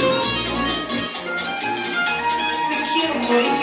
Here we